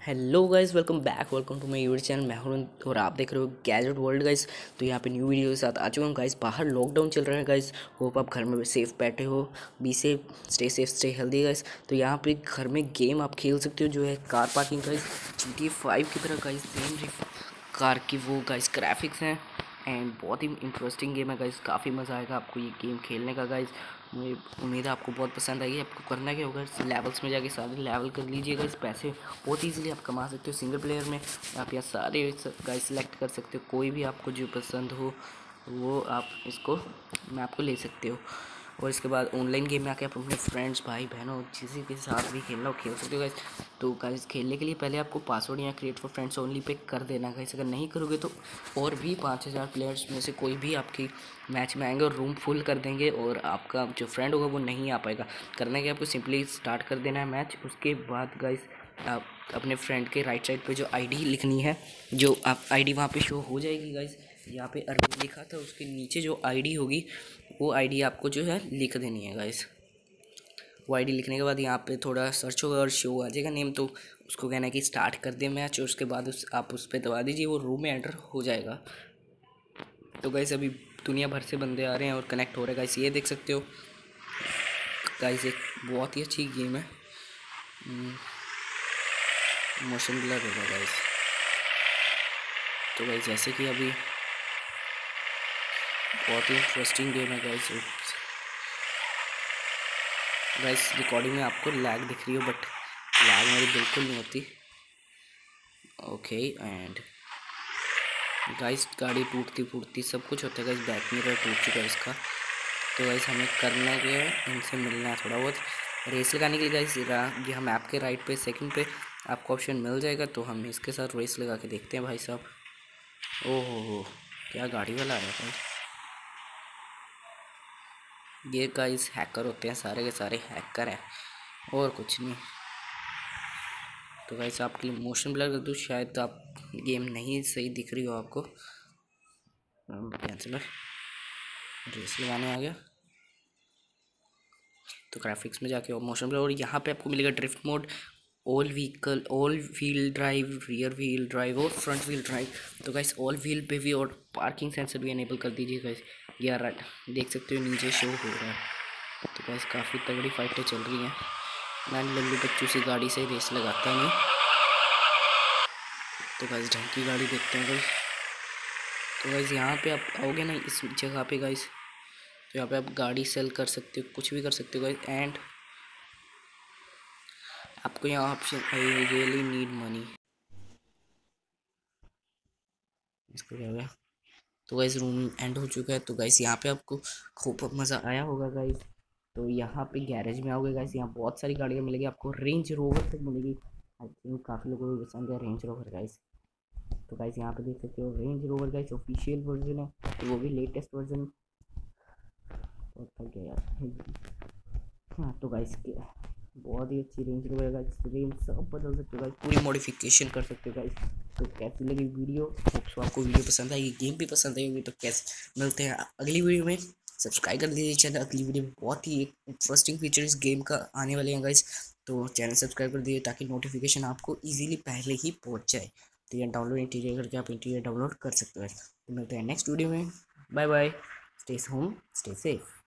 Hello guys welcome back, welcome to my YouTube channel. मैं हूँ और आप देख रहे हो गैजेट वर्ल्ड गाइज़ तो यहाँ पे न्यू वीडियो के साथ आ चुका हूँ। गाइज़ बाहर लॉकडाउन चल रहा है गाइज़ होप आप घर में सेफ़ बैठे हो। Be safe stay safe stay healthy guys तो यहाँ पे घर में गेम आप खेल सकते हो, जो है car parking guys G T five की तरह गाइज़ सेम कार की वो गाइज़ ग्राफिक्स हैं। एंड बहुत ही इंटरेस्टिंग गेम है गाइज़ काफ़ी मज़ा आएगा आपको ये गेम खेलने का गाइज़ मुझे उम्मीद है आपको बहुत पसंद आएगी, आपको करना क्या होगा लेवल्स में जाके सारे लेवल कर लीजिएगा इस पैसे बहुत ईजिली आप कमा सकते हो सिंगल प्लेयर में। आप यहाँ सारे गाइज़ सेलेक्ट कर सकते हो, कोई भी आपको जो पसंद हो, वो आप इसको, मैं आपको ले सकते हो। और इसके बाद ऑनलाइन गेम में आके आप अपने फ्रेंड्स भाई, बहनों, किसी के साथ भी खेलना हो, खेल सकते हो गाइस तो गाइस खेलने के लिए पहले आपको पासवर्ड या create for friends only pay कर देना गाइस अगर नहीं करोगे तो और भी पाँच हज़ार प्लेयर्स में से कोई भी आपकी मैच में आएँगे और रूम फुल कर देंगे और आपका जो फ्रेंड होगा वो नहीं आ पाएगा. करने के आपको सिंपली स्टार्ट कर देना है मैच उसके बाद गाइस आप अपने फ्रेंड के राइट साइड पे जो आईडी लिखनी है, जो आप आईडी वहाँ शो हो जाएगी गाइस यहाँ पे अरबी लिखा था, उसके नीचे जो आईडी होगी, वो आईडी आपको जो है लिख देनी है गाइस वो आईडी लिखने के बाद यहाँ पे थोड़ा सर्च होगा और शो आ जाएगा नेम तो उसको कहना है कि स्टार्ट कर दे मैच और उसके बाद उस, आप उस पर दबा दीजिए, वो रूम में एंटर हो जाएगा. तो गाइस अभी दुनिया भर से बंदे आ रहे हैं और कनेक्ट हो रहे हैं गाइस ये देख सकते हो. गाइस एक बहुत ही अच्छी गेम है. मोशन ब्लर होगा गाइस तो गाइस जैसे कि अभी बहुत ही इंटरेस्टिंग गेम है गाइस गाइस रिकॉर्डिंग में आपको लैग दिख रही हो बट लैग मेरी बिल्कुल नहीं होती. ओके एंड गाइस गाड़ी टूटती फूटती सब कुछ होता है गाइस बैक मिरर टूट चुका है इसका. तो गाइस हमें करना क्या है? इनसे मिलना है थोड़ा बहुत. रेस लगाने के लिए गाइस हम ऐप के राइट पे सेकंड पे आपको ऑप्शन मिल जाएगा तो हम इसके साथ रेस लगा के देखते हैं भाई साहब. ओहो क्या गाड़ी वाला आया भाई. ये गाइस हैकर होते हैं, सारे के सारे हैकर हैं, और कुछ नहीं। तो गाइस आपके लिए मोशन ब्लर कर दूँ, शायद आप गेम नहीं सही दिख रही हो आपको। कैंसिलर रेस लगाने आ गया। तो ग्राफिक्स में जाके मोशन ब्लर और यहाँ पे आपको मिलेगा drift mode all vehicle all wheel drive rear wheel drive और फ्रंट व्हील ड्राइव तो गाइस ऑल व्हील पे भी और पार्किंग सेंसर भी इनेबल कर दीजिए गाइस यार देख सकते हो नीचे शो हो रहा है। तो गाइस काफ़ी तगड़ी फाइटें चल रही हैं। मैं लल्लू बच्चों से गाड़ी से रेस लगाता नहीं। तो गाइस ढंग की गाड़ी देखते हैं गाइस तो गाइस यहाँ पे आप आओगे ना, इस जगह पे गाइस तो यहाँ पे आप गाड़ी सेल कर सकते हो, कुछ भी कर सकते हो गाइस एंड आपको यहाँ option I really need money इसको क्या गया? तो गाइस रूम एंड हो चुका है। तो गाइस यहाँ पे आपको खूब मज़ा आया होगा गाइस तो यहाँ पे गैरेज में आओगे गाइस यहाँ बहुत सारी गाड़ियाँ मिलेगी। आपको रेंज रोवर तक मिलेगी। आई थिंक काफ़ी लोगों को पसंद है रेंज रोवर गाइस तो गाइस यहाँ पे देख सकते हो Range Rover guys official version है। तो वो भी लेटेस्ट वर्जन बहुत थक गया यार। हाँ तो गाइस बहुत ही अच्छी रेंज रोवर गाइस रेंज सब बदल सकते हो गाइस पूरी मॉडिफिकेशन कर सकते हो गाइस तो कैसी लगी वीडियो? होप्स आपको वीडियो पसंद आएगी गेम भी पसंद आएगी तो कैसे? मिलते हैं अगली वीडियो में। सब्सक्राइब कर दीजिए चैनल अगली वीडियो में बहुत ही एक इंटरेस्टिंग फीचर इस गेम का आने वाले हैं गाइस तो चैनल सब्सक्राइब कर दीजिए ताकि नोटिफिकेशन आपको इजीली पहले ही पहुँच जाए। तो ये डाउनलोड इंटीरियर करके आप इंटीरियर डाउनलोड कर सकते हो तो मिलते हैं नेक्स्ट वीडियो में। Bye bye stay home stay safe